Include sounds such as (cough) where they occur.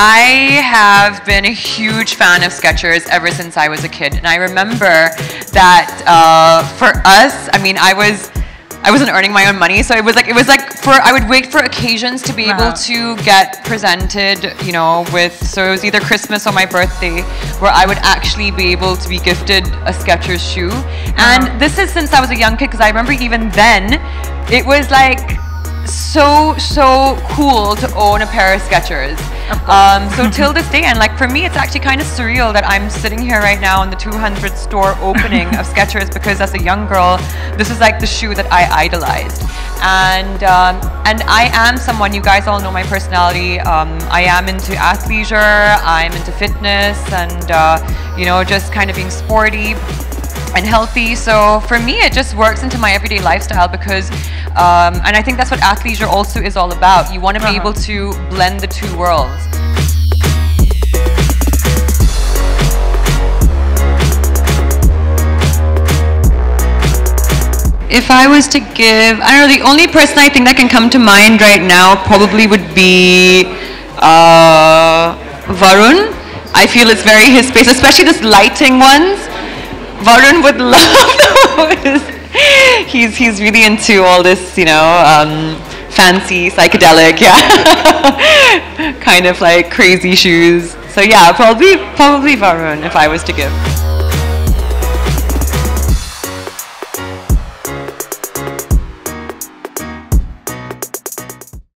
I have been a huge fan of Skechers ever since I was a kid, and I remember that uh, for us, I mean, I was. I wasn't earning my own money, so it was like it was like for I would wait for occasions to be Wow. able to get presented, you know, with so it was either Christmas or my birthday, where I would actually be able to be gifted a Skechers shoe. And this is since I was a young kid, because I remember even then, it was like so so cool to own a pair of Skechers. Um, so (laughs) till this day, and like for me, it's actually kind of surreal that I'm sitting here right now in the 200 store opening of (laughs) Skechers because as a young girl, this is like the shoe that I idolized. And um, and I am someone. You guys all know my personality. Um, I am into athleisure. I'm into fitness, and uh, you know, just kind of being sporty and healthy. So for me, it just works into my everyday lifestyle because, um, and I think that's what athleisure also is all about. You want to be Uh-huh. able to blend the two worlds. If I was to give, I don't know, the only person I think that can come to mind right now probably would be uh, Varun. I feel it's very his space, especially this lighting ones. Varun would love (laughs) those. he's he's really into all this, you know, um, fancy psychedelic, yeah, (laughs) kind of like crazy shoes. So yeah, probably probably Varun if I was to give.